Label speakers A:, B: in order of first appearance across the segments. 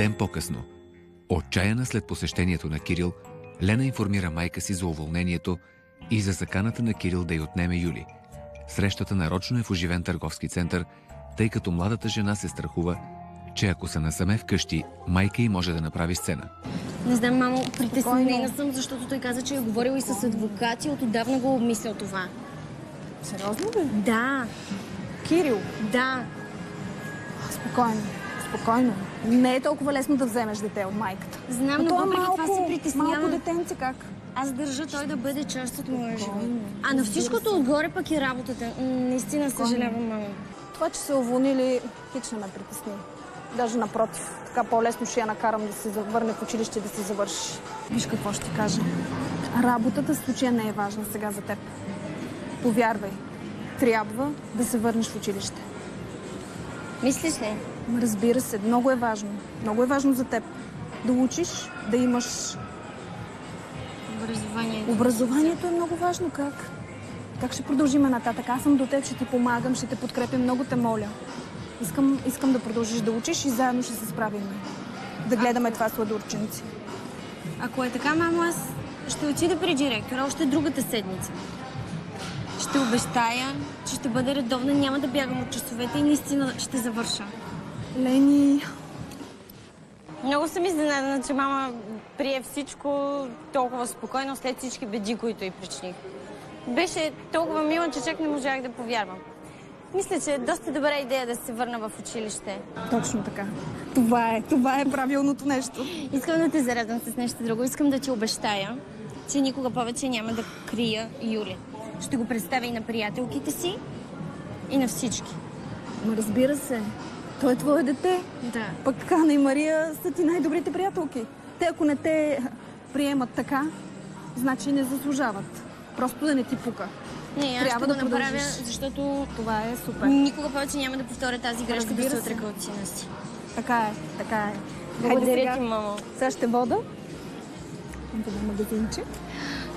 A: Ден по-късно, отчаяна след посещението на Кирил, Лена информира майка си за уволнението и за заканата на Кирил да й отнеме Юли. Срещата нарочно е в оживен търговски център, тъй като младата жена се страхува, че ако са насаме вкъщи, майка й може да направи сцена.
B: Не знам, мамо, притеснена съм, защото той каза, че е говорил и с адвокати и отдавна го обмислял това.
C: Сериозно ли?
B: Да,
C: Кирил,
B: да.
C: спокойно, спокойно. Не е толкова лесно да вземеш дете от майката.
B: Знам, но
C: то е
B: въпреки това
C: малко-
B: се притеснявам.
C: Малко детенце как?
B: Аз държа той да бъде част от моя живот. А на всичкото отгоре пък и работата. М, Наистина съжалявам, мамо.
C: Това, че се уволнили, хич не ме притесни. Даже напротив, така по-лесно ще я накарам да се върне в училище да се завърши. Виж какво ще ти кажа. Работата в случая не е важна сега за теб. Повярвай, трябва да се върнеш в училище.
B: Мислиш ли?
C: Разбира се, много е важно. Много е важно за теб. Да учиш, да имаш...
B: Образование.
C: Образованието е много важно. Как? Как ще продължиме нататък? Аз съм до теб, ще ти помагам, ще те подкрепям. Много те моля. Искам, искам да продължиш да учиш и заедно ще се справим. Да гледаме това сладурченци.
B: Ако е така, мамо, аз ще отида при директора още другата седмица. Ще обещая, че ще бъде редовна, няма да бягам от часовете и наистина ще завърша.
C: Лени,
B: Много съм изненадана, че мама прие всичко толкова спокойно след всички беди, които й причиних. Беше толкова мила, че чак не можах да повярвам. Мисля, че е доста добра идея да се върна в училище.
C: точно така. Това е, това е правилното нещо.
B: Искам да те зарадвам с нещо друго. Искам да ти обещая, че никога повече няма да крия Юли. Ще го представя и на приятелките си, и на всички.
C: Ма разбира се, той е твое дете.
B: Да.
C: Пък Кана и Мария са ти най-добрите приятелки. Те ако не те приемат така, значи не заслужават. Просто да не ти пука.
B: Не, аз
C: Трябва
B: ще
C: да
B: го направя,
C: продължиш.
B: защото
C: Това е супер.
B: никога повече няма да повторя тази грешка да се отрека от сина си.
C: Така е, така е.
B: Благодаря ти, мамо.
C: Сега ще вода. На магазинче.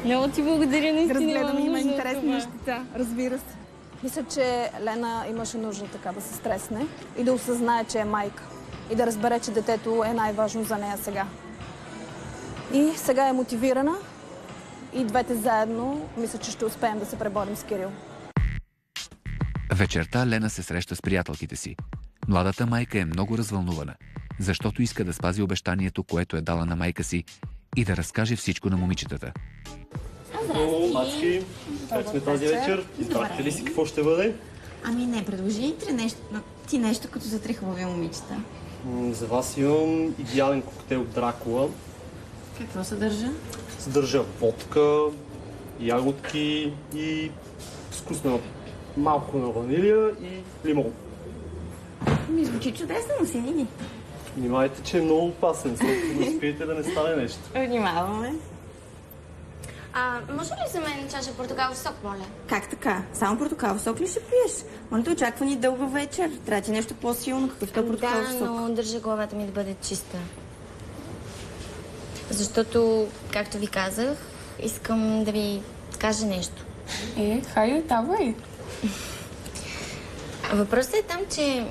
B: Много ти благодаря, наистина.
C: Разгледаме,
B: имам
C: има интересни нещица. Разбира се. Мисля, че Лена имаше нужда така да се стресне и да осъзнае, че е майка. И да разбере, че детето е най-важно за нея сега. И сега е мотивирана. И двете заедно, мисля, че ще успеем да се преборим с Кирил.
A: Вечерта Лена се среща с приятелките си. Младата майка е много развълнувана, защото иска да спази обещанието, което е дала на майка си и да разкаже всичко на момичетата.
D: О, мацки, как сме тази вечер? Избрахте ли си какво ще бъде?
E: Ами не, предложи ти нещо, ти нещо като за три хубави момичета.
D: М, За вас имам идеален коктейл Дракула.
E: Какво съдържа?
D: Съдържа водка, ягодки и вкусна малко на ванилия и лимон.
E: Ми звучи чудесно, но си ни.
D: Внимайте, че е много опасен, след да успеете да не стане нещо.
E: Внимаваме.
B: А, може ли за мен чаша портокалов сок, моля?
E: Как така? Само портокалов сок ли ще пиеш? Моля те, очаква ни дълга вечер. Трябва ти нещо по-силно, какъвто е портокалов
B: Да,
E: сок.
B: но държа главата ми да бъде чиста. Защото, както ви казах, искам да ви кажа нещо.
F: Е, хайде, давай.
B: Въпросът е там, че...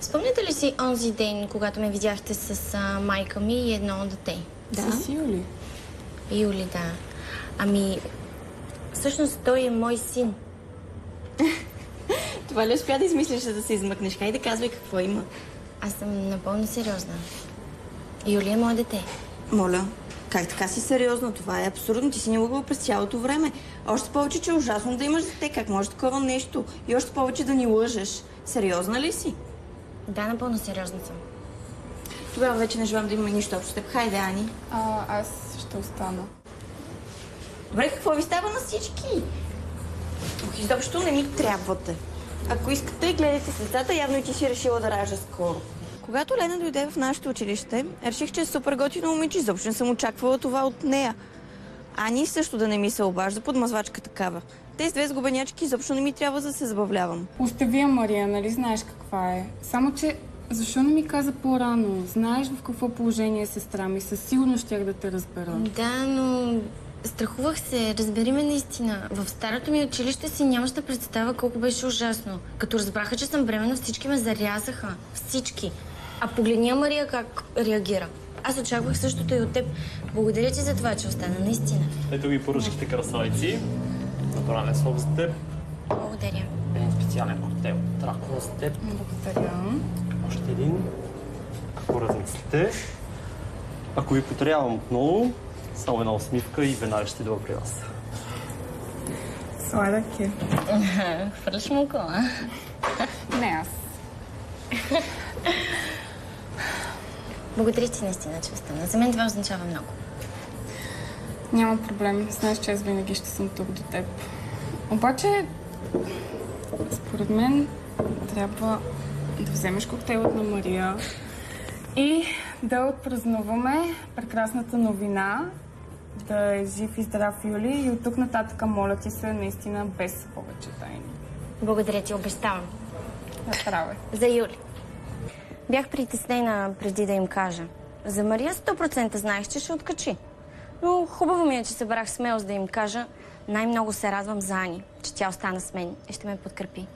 B: Спомняте ли си онзи ден, когато ме видяхте с а, майка ми и едно дете?
E: Да.
F: С Юли.
B: Юли, да. Ами, всъщност той е мой син.
E: Това ли успя да измислиш, за да се измъкнеш? Хайде, казвай какво има.
B: Аз съм напълно сериозна. Юли е мое дете.
E: Моля, как така си сериозно? Това е абсурдно. Ти си ни лъгала през цялото време. Още повече, че е ужасно да имаш дете. Как може такова нещо? И още повече да ни лъжеш. Сериозна ли си?
B: Да, напълно сериозна съм.
E: Тогава вече не желам да има нищо общо с теб. Хайде, Ани.
F: А, аз ще остана.
E: Добре, какво ви става на всички? Ох, изобщо не ми трябвате. Ако искате, гледайте с децата, явно и ти си решила да ражда скоро. Когато Лена дойде в нашето училище, реших, че е супер готино момиче. Изобщо не съм очаквала това от нея. Ани също да не ми се обажда, подмазвачка такава. Тези две сгубенячки изобщо не ми трябва да се забавлявам.
F: Остави я, Мария, нали знаеш каква е? Само, че защо не ми каза по-рано? Знаеш в какво положение е сестра ми. Със сигурност щях да те разбера.
B: Да, но страхувах се. Разбери ме наистина. В старото ми училище си нямаш да представя колко беше ужасно. Като разбраха, че съм бременна, всички ме зарязаха. Всички. А погледни Мария как реагира. Аз очаквах същото и от теб. Благодаря ти за това, че остана, наистина.
D: Ето ги поръчките красавици. Натурален сок за теб.
B: Благодаря.
D: Един специален коктейл. Дракула за теб.
F: Благодаря.
D: Още един. Поразниците. Ако ви потрябвам отново, само една усмивка и веднага ще дойда при вас.
F: Сладък е.
B: Хвърляш му кола.
F: Не аз.
B: Благодаря ти наистина, че остана. За мен това означава много.
F: Няма проблем. Знаеш, че аз винаги ще съм тук до теб. Обаче, според мен, трябва да вземеш коктейлът на Мария и да отпразнуваме прекрасната новина, да е жив и здрав Юли и от тук нататък моля ти се наистина без повече тайни.
B: Благодаря ти, обещавам.
F: Направо е.
B: За Юли. Бях притеснена преди да им кажа. За Мария 100% знаех, че ще откачи. Но хубаво ми е, че събрах смелост да им кажа. Най-много се радвам за Ани, че тя остана с мен и ще ме подкрепи.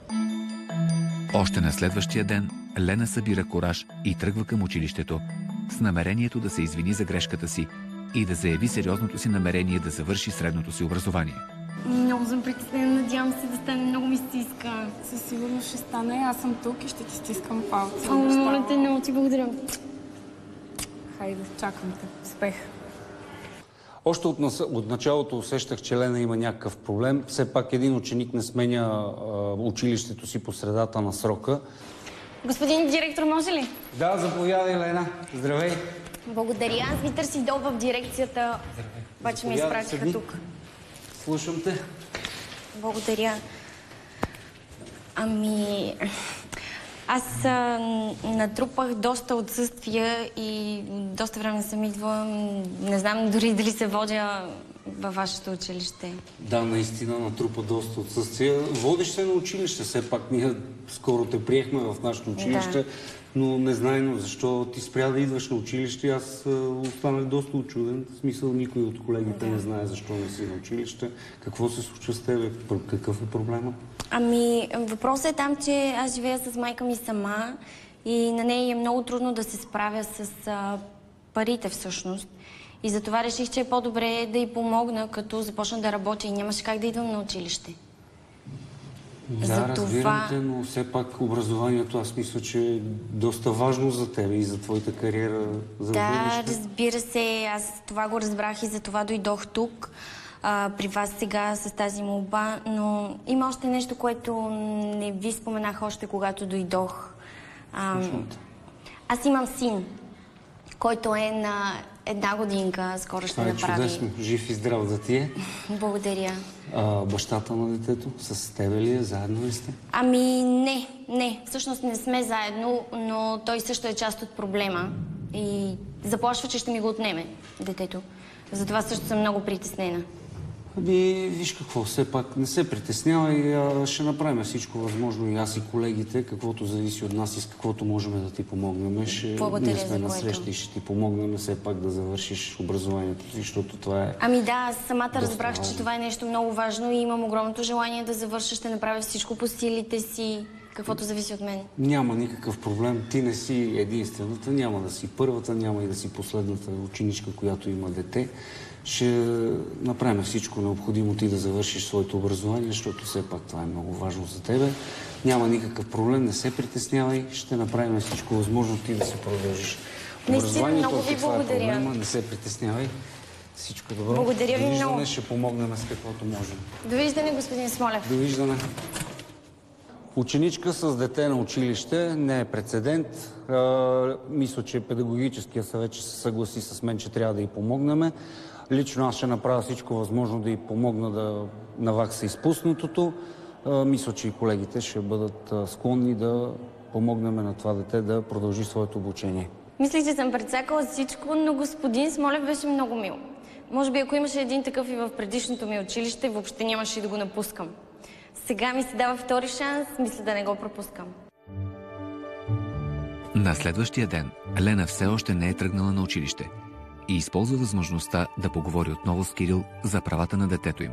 A: Още на следващия ден Лена събира кораж и тръгва към училището с намерението да се извини за грешката си и да заяви сериозното си намерение да завърши средното си образование.
B: Много съм притеснена, надявам се да стане много ми се иска.
F: Със сигурност ще стане. Аз съм тук и ще ти стискам палци.
B: О, моля те, много ти благодаря.
F: Хайде, чакам те. Успех.
G: Още от, нас... от началото усещах, че Лена има някакъв проблем. Все пак един ученик не сменя а, училището си по средата на срока.
B: Господин директор, може ли?
G: Да, заповядай, Лена. Здравей.
B: Благодаря. Аз ви търсих долу в дирекцията, обаче ме изпратиха тук.
G: Слушам те.
B: Благодаря. Ами, аз а, натрупах доста отсъствия и доста време не съм идвала. Не знам дори дали се водя във вашето училище.
G: Да, наистина натрупа доста отсъствия. Водиш се на училище, все пак ние скоро те приехме в нашето училище,
B: Да.
G: но незнайно защо ти спря да идваш на училище. Аз а, останах доста очуден. В смисъл никой от колегите не знае защо не си на училище. Какво се случва с тебе? Пр- Какъв е проблема?
B: Ами, въпросът е там, че аз живея с майка ми сама и на нея е много трудно да се справя с а, парите всъщност. И затова реших, че е по-добре да й помогна, като започна да работя и нямаше как да идвам на училище.
G: Да,
B: За
G: разбирам те, но все пак образованието аз мисля, че е доста важно за тебе и за твоята кариера за
B: Да,
G: бъдеще.
B: разбира се, аз това го разбрах и за това дойдох тук а, при вас сега с тази молба, но има още нещо, което не ви споменах още, когато дойдох. А, аз имам син, който е на една годинка, скоро ще
G: Това е
B: направи.
G: чудесно. Жив и здрав да ти е.
B: Благодаря.
G: А, бащата на детето, с тебе ли е? Заедно ли сте?
B: Ами не, не. Всъщност не сме заедно, но той също е част от проблема и заплашва, че ще ми го отнеме детето. Затова също съм много притеснена.
G: Ами, виж какво, все пак не се притеснявай, а, ще направим всичко възможно и аз и колегите, каквото зависи от нас и с каквото можем да ти помогнем. Ще,
B: Благодаря
G: ние сме на среща и ще ти помогнем все пак да завършиш образованието защото това е...
B: Ами да, аз самата
G: Доста
B: разбрах, че
G: важно.
B: това е нещо много важно и имам огромното желание да завърша. Ще направя всичко по силите си, каквото зависи от мен.
G: Няма никакъв проблем. Ти не си единствената, няма да си първата, няма и да си последната ученичка, която има дете. Ще направим всичко необходимо ти да завършиш своето образование, защото все пак това е много важно за тебе. Няма никакъв проблем, не се притеснявай. Ще направим всичко възможно ти да си продължиш образованието.
B: много ви
G: е
B: благодаря.
G: проблема, не се притеснявай. Всичко добро.
B: Благодаря ви
G: Довиждане,
B: много.
G: ще помогнем с каквото можем.
B: Довиждане, господин Смолев.
G: Довиждане. Ученичка с дете на училище не е прецедент. Мисля, че педагогическия съвет ще се съгласи с мен, че трябва да й помогнем. Лично аз ще направя всичко възможно да й помогна да навакса изпуснатото. Мисля, че и колегите ще бъдат склонни да помогнем на това дете да продължи своето обучение.
B: Мислих, че съм прецакала всичко, но господин Смолев беше много мил. Може би ако имаше един такъв и в предишното ми училище, въобще нямаше и да го напускам. Сега ми се дава втори шанс, мисля да не го пропускам.
A: На следващия ден Лена все още не е тръгнала на училище и използва възможността да поговори отново с Кирил за правата на детето им.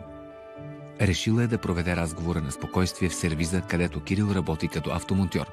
A: Решила е да проведе разговора на спокойствие в сервиза, където Кирил работи като автомонтьор.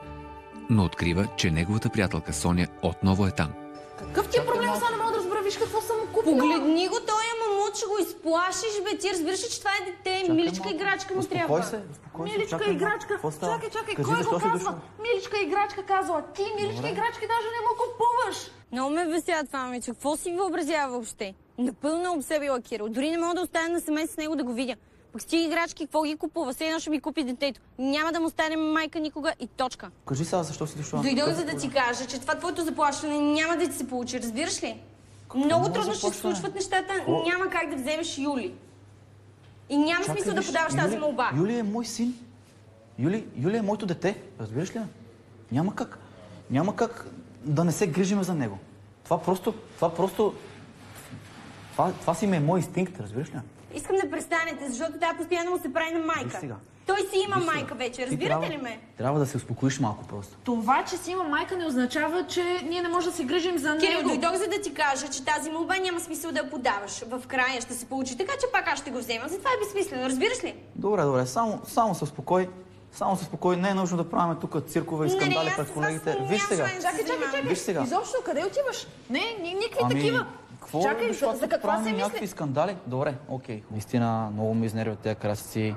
A: но открива, че неговата приятелка Соня отново е там.
H: Какъв ти е проблем? Сега не мога да разбера. Виж какво съм купила.
B: Погледни го, той е ще го изплашиш, бе. Ти разбираш ли, че това е дете. Миличка играчка му трябва.
I: Успокой се, успокой се.
H: Миличка
I: чакай
H: играчка. Чакай, чакай.
I: Кажи,
H: Кой
I: защо
H: го казва? Миличка играчка казва. Ти миличка играчка даже не му купуваш.
B: Много ме бесява това момиче. Какво си въобразява въобще? Напълно е обсебила Кирил. Дори не мога да остана на семейство с него да го видя. Пък с тия играчки, какво ги купува? Все едно ще ми купи детето. Няма да му стане майка никога и точка.
I: Кажи сега, защо си дошла?
B: Дойдох за да ти кажа, че това твоето заплащане няма да ти се получи, разбираш ли? Много трудно ще се случват нещата, няма как да вземеш Юли. И няма
I: Чакай,
B: смисъл да
I: виж,
B: подаваш тази
I: Юли-
B: молба.
I: Юли е мой син. Юли, Юли е моето дете. Разбираш ли? Няма как. Няма как да не се грижиме за него. Това просто, това просто, това, това си ми е мой инстинкт, разбираш ли?
B: Искам да престанете, защото тя постоянно му се прави на
I: Виж
B: майка.
I: сега.
B: Той си има
I: сега.
B: майка вече, разбирате
I: трябва-
B: ли ме?
I: Трябва да се успокоиш малко просто.
H: Това, че си има майка, не означава, че ние не можем да се грижим за
B: Кирил,
H: него.
B: дойдох за да ти кажа, че тази молба няма смисъл да я подаваш. В края ще се получи така, че пак аз ще го взема. Затова е безсмислено, разбираш ли?
I: Добре, добре, само, само се успокой. Само се успокой. Не е нужно да правим тук циркове и
B: Не, не,
I: скандали пред колегите. Виж сега.
H: Чакай,
B: се
H: чакай, чакай.
I: Виж сега.
H: Изобщо къде отиваш? Не, ни, никакви
I: Ами,
H: такива.
I: какво
H: Чакай,
I: защо
H: за, за
I: правим
H: се
I: някакви
H: мисли?
I: скандали? Добре, окей. Наистина много ме изнервят тези красици.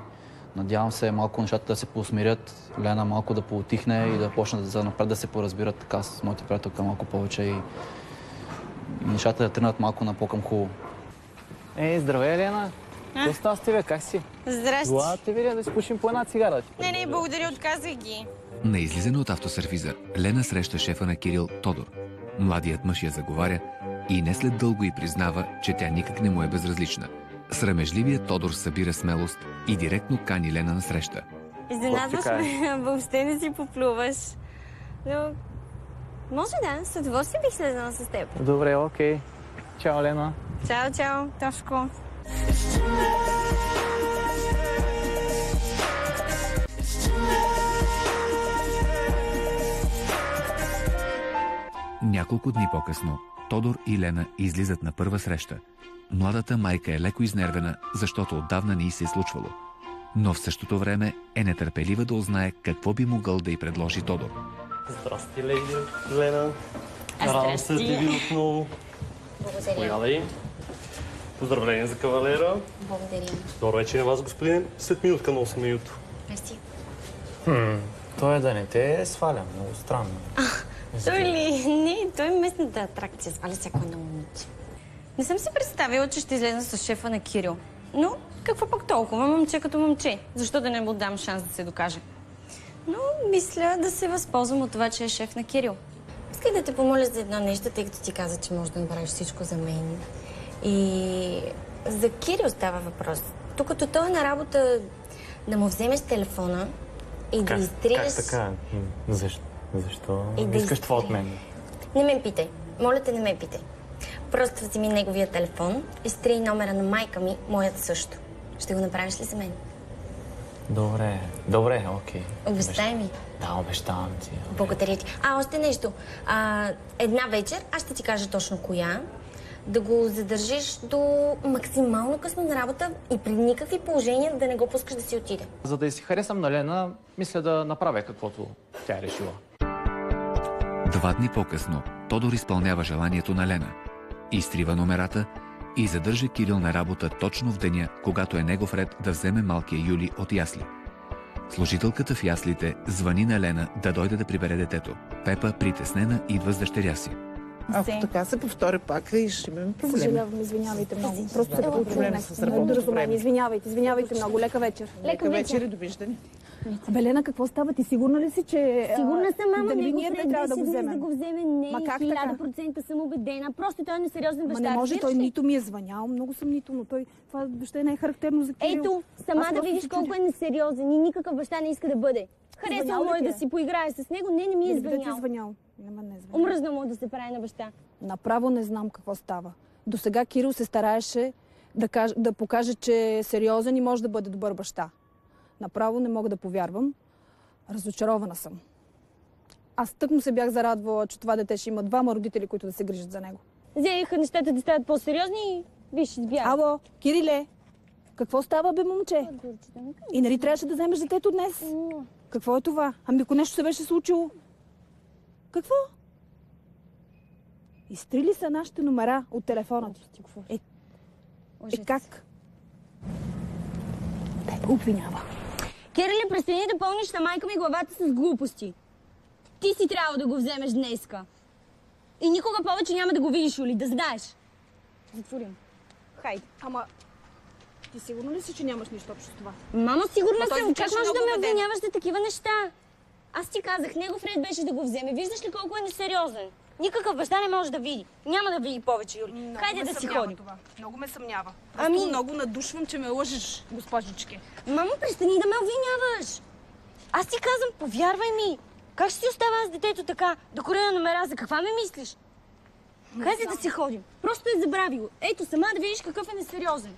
I: Надявам се малко нещата да се поусмирят, Лена малко да поотихне и да почнат за напред да се поразбират така с моите приятелка малко повече и, и нещата да тръгнат малко на по-към хубаво.
J: Ей, здравей, Елена. Какво става с тебе? Как си?
B: Здрасти.
J: Дола те видя да си пушим по една цигара. да
B: Не, не, благодаря, отказах ги.
A: На излизане от автосервиза, Лена среща шефа на Кирил Тодор. Младият мъж я заговаря и не след дълго й признава, че тя никак не му е безразлична. Срамежливият Тодор събира смелост и директно кани Лена на среща.
B: Изненадваш ме, въобще не си поплуваш. Но, може да, с удоволствие бих слезнала с теб.
J: Добре, окей. Чао, Лена.
B: Чао, чао, Тошко.
A: Няколко дни по-късно Тодор и Лена излизат на първа среща. Младата майка е леко изнервена, защото отдавна не й се е случвало. Но в същото време е нетърпелива да узнае какво би могъл да й предложи Тодор.
D: Здрасти, леди Лена. Радвам се да видя отново.
B: Благодаря.
D: Поядай. Поздравление за кавалера.
B: Благодаря.
D: Добър вечер на вас, господин. След минутка на 8 минуто.
B: Прости.
J: Той е да не те сваля. Много странно.
B: Той ли? Не, той е местната атракция. Сваля всяко едно момиче. Не съм си представила, че ще излезна с шефа на Кирил. Но какво пък толкова? Момче като момче. Защо да не му дам шанс да се докаже? Но мисля да се възползвам от това, че е шеф на Кирил. Исках да те помоля за едно нещо, тъй като ти каза, че можеш да направиш всичко за мен. И за Кирил става въпрос. Тук като той е на работа, да му вземеш телефона и да изтриеш...
J: Как така? Защо? Защо?
B: И да
J: Искаш това от мен?
B: Не ме питай. Моля те, не ме питай. Просто вземи неговия телефон, изтрий номера на майка ми, моят също. Ще го направиш ли за мен?
J: Добре, добре, окей.
B: Обещай ми.
J: Да, обещавам ти.
B: Благодаря ти. А, още нещо. А, една вечер, аз ще ти кажа точно коя, да го задържиш до максимално късно на работа и при никакви положения да не го пускаш да си отиде.
J: За да й си харесам на Лена, мисля да направя каквото тя е решила.
A: Два дни по-късно Тодор изпълнява желанието на Лена. Изтрива номерата и задържа Кирил на работа точно в деня, когато е негов ред да вземе малкия Юли от ясли. Служителката в яслите звъни на Лена да дойде да прибере детето. Пепа, притеснена, идва с дъщеря си.
K: Ако така се повтори пак, и ще имаме проблеми.
C: Съжалявам, извинявайте много. Просто се
K: Проблем
C: проблем
K: с работното време.
C: Извинявайте, извинявайте много. Лека вечер.
K: Лека вечер и довиждане.
C: Абе, Лена, какво става? Ти сигурна ли си, че...
L: Сигурна съм, мама,
C: да не
L: Фред
C: трябва да го
L: днес
C: вземем.
L: да го вземе. Не,
C: Ма как така?
L: хиляда процента съм убедена. Просто той е несериозен
C: Ма
L: баща.
C: не може, той нито ми е звънял, много съмнително. Той, това въобще не е характерно за Кирил.
L: Ето, сама
C: Аз
L: да видиш колко е несериозен и никакъв баща не иска да бъде. Харесва
C: Звънял
L: му е да
C: е?
L: си поиграе с него. Не, не ми е
C: ти е
L: звънял.
C: Не, не е звънял.
L: Омръзна му да се прави на баща.
C: Направо не знам какво става. До сега Кирил се стараеше да, каже, да покаже, че е сериозен и може да бъде добър баща. Направо не мога да повярвам. Разочарована съм. Аз тък му се бях зарадвала, че това дете ще има двама родители, които да се грижат за него.
L: Взеха нещата да стават по-сериозни и виж, избяга.
C: Ало, Кириле, какво става, бе, момче? И нали трябваше да вземеш детето днес? Какво е това? Ами ако нещо се беше случило? Какво? Изтрили са нашите номера от телефона ти. Е, е как? Те обвинява.
L: Кириле, престани да пълниш на майка ми главата с глупости. Ти си трябва да го вземеш днеска. И никога повече няма да го видиш, Юли, да знаеш. Затворим. Хайде.
C: Ама, ти сигурно ли си, че нямаш нищо общо с това?
L: Мама, сигурна съм. Как
C: звучеше
L: можеш да ме обвиняваш за такива неща? Аз ти казах, негов ред беше да го вземе. Виждаш ли колко е несериозен? Никакъв баща не може да види. Няма да види повече, Юли. Хайде да си ходим.
C: Това. Много ме съмнява.
L: Ами-
C: Ами... много надушвам, че ме лъжеш, госпожички.
L: Мамо, престани да ме обвиняваш. Аз ти казвам, повярвай ми. Как ще си оставя аз детето така, да коря на номера? За каква ме мислиш? Хайде да си ходим. Просто е забравил. Ето, сама да видиш какъв е несериозен.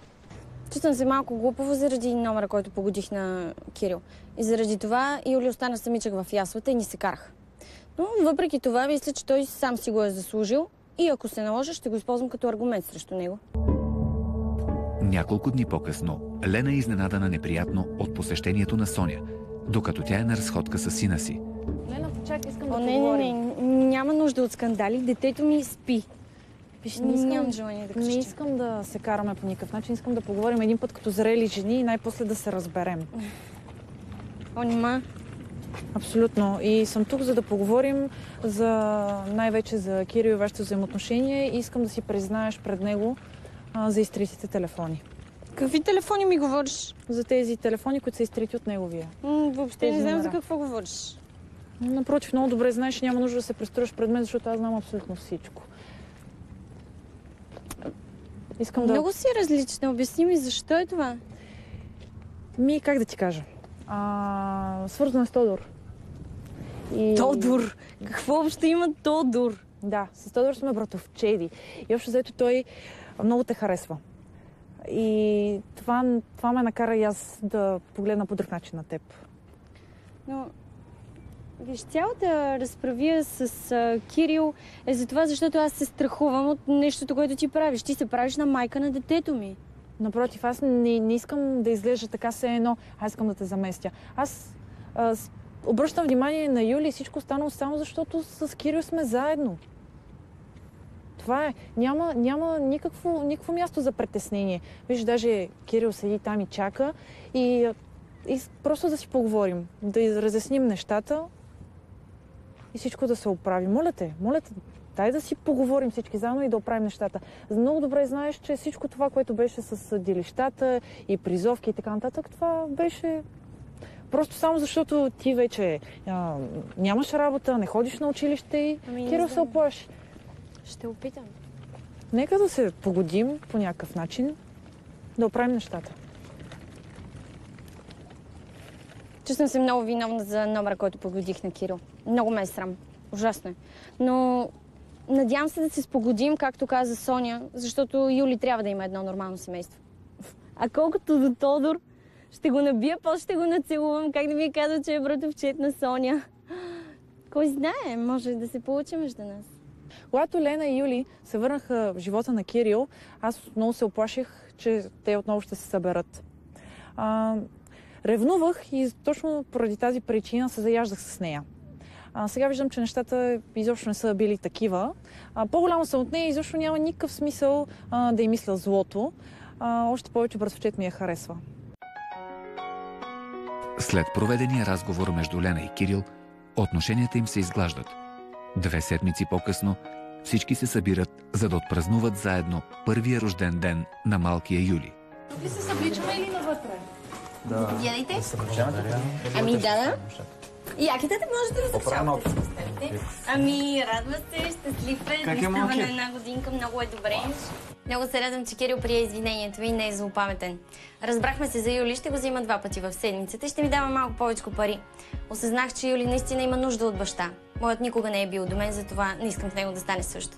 B: Чувствам се малко глупаво заради номера, който погодих на Кирил. И заради това Юли остана самичък в яслата и ни се карах. Но въпреки това, мисля, че той сам си го е заслужил и ако се наложа, ще го използвам като аргумент срещу него.
A: Няколко дни по-късно Лена е изненадана неприятно от посещението на Соня, докато тя е на разходка с сина си.
H: Лена, почакай, искам
B: О,
H: да
B: не, не, не, няма нужда от скандали. Детето ми спи. Виж,
H: Не искам-
B: нямам желание да крещя.
H: Не искам да се караме по никакъв начин. Искам да поговорим един път като зрели жени и най-после да се разберем.
B: О, нима.
H: Абсолютно. И съм тук, за да поговорим за най-вече за Кирил и вашето взаимоотношение и искам да си признаеш пред него а, за изтритите телефони.
B: Какви телефони ми говориш?
H: За тези телефони, които са изтрити от неговия.
B: М, въобще не знам за какво говориш.
H: Напротив, много добре знаеш, няма нужда да се преструваш пред мен, защото аз знам абсолютно всичко. Искам да...
B: Много си различна. Обясни ми защо е това.
H: Ми, как да ти кажа? А, свързано е с Тодор. И...
B: Тодор? Какво въобще има Тодор?
H: Да, с Тодор сме братовчеди. И общо заето той много те харесва. И това, това ме накара и аз да погледна по друг начин на теб.
B: Но, виж, цялата разправия с а, Кирил е за това, защото аз се страхувам от нещото, което ти правиш. Ти се правиш на майка на детето ми.
H: Напротив, аз не, не искам да изглежда така се едно, аз искам да те заместя. Аз а, с- обръщам внимание на Юли и всичко останало само защото с Кирил сме заедно. Това е. Няма, няма никакво, никакво място за притеснение. Виж, даже Кирил седи там и чака и, и просто да си поговорим, да разясним нещата и всичко да се оправи. Моля те, моля те, дай да си поговорим всички заедно и да оправим нещата. Много добре знаеш, че всичко това, което беше с съдилищата и призовки и така нататък, това беше просто само защото ти вече а, нямаш работа, не ходиш на училище и
B: Ами,
H: Кирил се оплаши.
B: Ще опитам.
H: Нека да се погодим по някакъв начин, да оправим нещата.
B: Чувствам се много виновна за номера, който погодих на Кирил. Много ме е срам. Ужасно е. Но надявам се да се спогодим, както каза Соня, защото Юли трябва да има едно нормално семейство. А колкото до Тодор, ще го набия, после ще го нацелувам. Как да ви казва, че е братовчет на Соня? Кой знае, може да се получи между нас.
H: Когато Лена и Юли се върнаха в живота на Кирил, аз много се оплаших, че те отново ще се съберат. А, ревнувах и точно поради тази причина се заяждах с нея. А, сега виждам, че нещата изобщо не са били такива. А, по-голямо съм от нея и изобщо няма никакъв смисъл а, да й мисля злото. А, още повече братовчет ми я харесва.
A: След проведения разговор между Лена и Кирил, отношенията им се изглаждат. Две седмици по-късно всички се събират, за да отпразнуват заедно първия рожден ден на малкия Юли.
H: Ви се събличаме или навътре?
I: Да. Така.
B: Ами да, да. Якитата можете да
I: Поправено.
B: представите. Ами, радва се, щастлив е.
I: Как е,
B: Ми става
I: малки?
B: на една годинка, много е добре. Много се радвам, че Кирил прие извинението ви и не е злопаметен. Разбрахме се за Юли, ще го взима два пъти в седмицата и ще ми дава малко повече пари. Осъзнах, че Юли наистина има нужда от баща. Моят никога не е бил до мен, затова не искам в него да стане същото.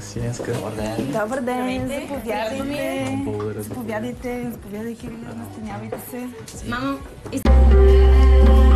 I: Си днеска? Добър ден.
C: Добър ден,
B: Здравейте.
C: заповядайте.
I: Благодаря.
C: Заповядайте, заповядайте, Кирил, настанявайте се.
B: Мамо, искам